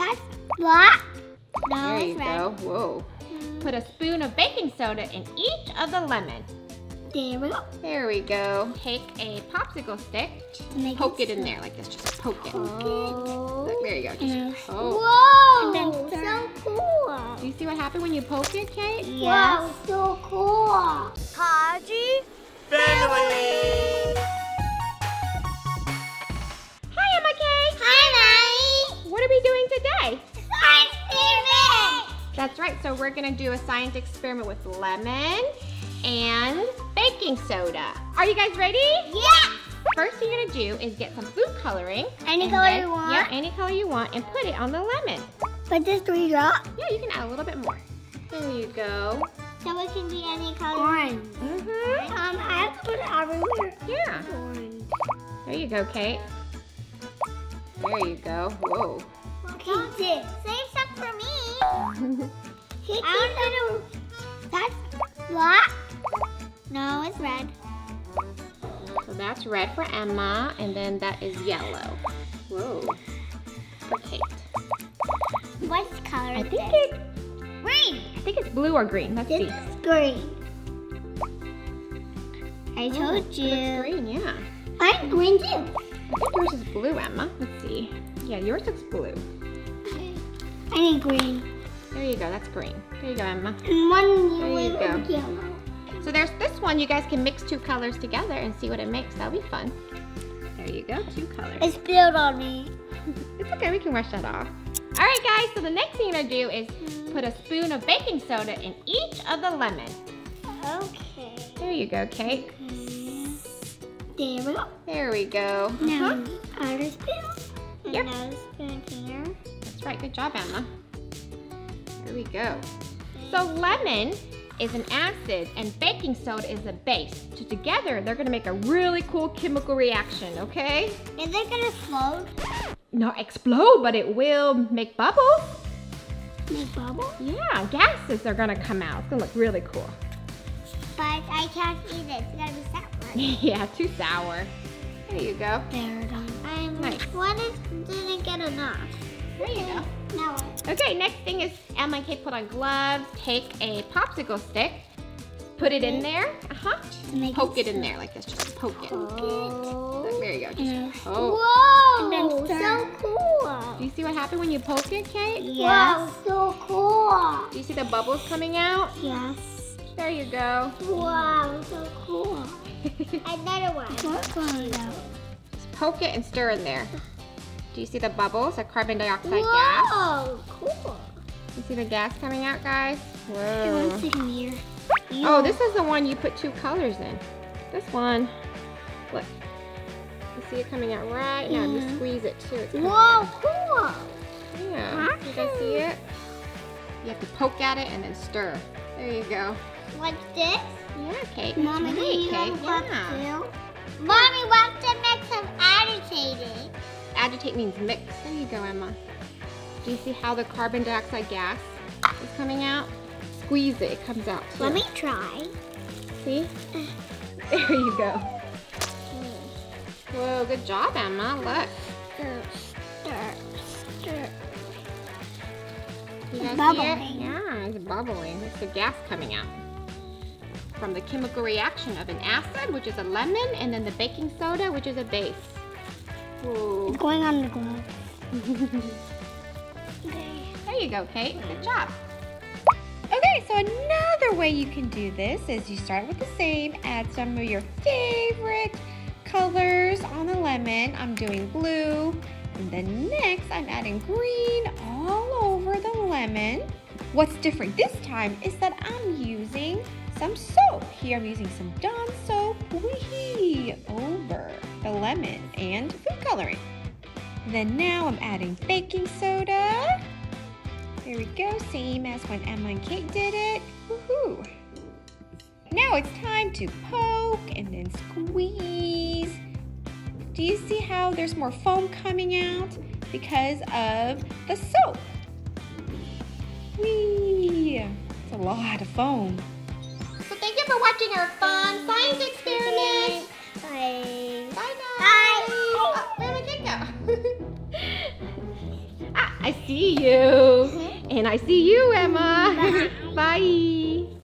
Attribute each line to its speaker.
Speaker 1: That's black. No,
Speaker 2: There
Speaker 1: it's
Speaker 2: you
Speaker 1: red.
Speaker 2: go. Whoa. Put a spoon of baking soda in each of the lemons.
Speaker 1: There we go.
Speaker 2: There we go. Take a popsicle stick,
Speaker 1: Make
Speaker 2: poke it in there like this. Just poke it.
Speaker 1: Oh.
Speaker 2: Look, there you go.
Speaker 1: And
Speaker 2: Just
Speaker 1: then-
Speaker 2: poke.
Speaker 1: Whoa!
Speaker 2: And
Speaker 1: so cool.
Speaker 2: Do you see what happened when you poke it, Kate? Yes.
Speaker 1: Wow, so cool.
Speaker 3: Kaji
Speaker 4: Family!
Speaker 2: Right. So we're gonna do a science experiment with lemon and baking soda. Are you guys ready?
Speaker 1: Yeah.
Speaker 2: First thing you're gonna do is get some food coloring.
Speaker 1: Any color
Speaker 2: then-
Speaker 1: you want?
Speaker 2: Yeah, any color you want, and put it on the lemon.
Speaker 1: But just three drops.
Speaker 2: Yeah, you can add a little bit more. There you go.
Speaker 1: So it can be any color. Orange.
Speaker 2: Mm-hmm.
Speaker 1: Um, I have to put it everywhere.
Speaker 2: Yeah.
Speaker 1: Orange.
Speaker 2: There you go, Kate. There you go. Whoa.
Speaker 1: Okay, save some for me. I don't know. That's black. No, it's red.
Speaker 2: So that's red for Emma, and then that is yellow. Whoa. For Kate.
Speaker 1: What color
Speaker 2: I
Speaker 1: is
Speaker 2: think
Speaker 1: this?
Speaker 2: it.
Speaker 1: Green.
Speaker 2: I think it's blue or green. Let's see.
Speaker 1: It's green. I oh, told
Speaker 2: It's
Speaker 1: you.
Speaker 2: green, yeah.
Speaker 1: I'm green too.
Speaker 2: I think yours is blue, Emma. Let's see. Yeah, yours looks blue.
Speaker 1: I need green.
Speaker 2: There you go. That's green. There you go, Emma.
Speaker 1: And one
Speaker 2: There you go.
Speaker 1: yellow.
Speaker 2: So there's this one. You guys can mix two colors together and see what it makes. That'll be fun. There you go. Two colors.
Speaker 1: It spilled on me.
Speaker 2: It's okay, we can wash that off. All right, guys, so the next thing you're gonna do is put a spoon of baking soda in each of the lemons.
Speaker 1: Okay.
Speaker 2: There you go, Kate.
Speaker 1: There we go.
Speaker 2: There we go.
Speaker 1: Now,
Speaker 2: Uh-huh.
Speaker 1: outer spoon.
Speaker 2: Yep.
Speaker 1: Another spoon here.
Speaker 2: That's right, good job, Emma. There we go. So lemon is an acid and baking soda is a base. So together, they're gonna make a really cool chemical reaction, okay?
Speaker 1: Is it gonna explode?
Speaker 2: Not explode, but it will make bubbles.
Speaker 1: Make bubbles?
Speaker 2: Yeah, gases are gonna come out. It's gonna look really cool.
Speaker 1: But I can't eat it. It's gonna be sour.
Speaker 2: yeah, too sour. There you go.
Speaker 1: There it is. I'm
Speaker 2: Nice.
Speaker 1: one is didn't get enough.
Speaker 2: There you go.
Speaker 1: What?
Speaker 2: Okay, next thing is Emma and Kate put on gloves. Take a popsicle stick, put it in there. Uh huh. Poke it in there like this. Just poke it.
Speaker 1: Oh.
Speaker 2: Look, there you go. Just poke.
Speaker 1: Whoa!
Speaker 2: And then
Speaker 1: so cool.
Speaker 2: Do you see what happened when you poke it, Kate?
Speaker 1: Wow, so cool.
Speaker 2: Do you see the bubbles coming out?
Speaker 1: Yes.
Speaker 2: There you go.
Speaker 1: Wow, so cool. Another one. What coming out?
Speaker 2: Just poke it and stir in there. Do you see the bubbles, the carbon dioxide gas?
Speaker 1: Whoa, cool.
Speaker 2: You see the gas coming out, guys? Whoa.
Speaker 1: want to see here.
Speaker 2: Oh, this is the one you put two colors in. This one. Look. You see it coming out right now. You
Speaker 1: mm-hmm.
Speaker 2: squeeze it too. It's
Speaker 1: Whoa,
Speaker 2: out.
Speaker 1: cool.
Speaker 2: Yeah. You guys see it? You have to poke at it and then stir. There you go.
Speaker 1: What's this?
Speaker 2: Yeah, Kate.
Speaker 1: Mommy,
Speaker 2: That's
Speaker 1: do you
Speaker 2: right, Kate. Yeah.
Speaker 1: Mommy, what's the mix of agitated?
Speaker 2: Agitate means mix. There you go, Emma. Do you see how the carbon dioxide gas is coming out? Squeeze it. It comes out too.
Speaker 1: Let me try.
Speaker 2: See? There you go. Whoa, good job, Emma. Look.
Speaker 1: Stir, stir, stir.
Speaker 2: You guys see
Speaker 1: bubbling.
Speaker 2: it? Yeah, it's bubbling. It's the gas coming out. From the chemical reaction of an acid, which is a lemon, and then the baking soda, which is a base. Ooh.
Speaker 1: Going on the glove.
Speaker 2: There you go, Kate. Good job. Okay, so another way you can do this is you start with the same, add some of your favorite colors on the lemon. I'm doing blue. And then next, I'm adding green all over the lemon. What's different this time is that I'm using some soap. Here I'm using some Dawn soap wee over the lemon and food coloring. Then now I'm adding baking soda. There we go, same as when Emma and Kate did it. Woohoo! Now it's time to poke and then squeeze. Do you see how there's more foam coming out? Because of the soap. Whee! It's a lot of foam. So thank you for watching our fun science experiment.
Speaker 1: Bye.
Speaker 2: Bye, guys.
Speaker 1: Bye.
Speaker 2: Oh, where did it go? ah, I see you. And I see you, Emma. Bye.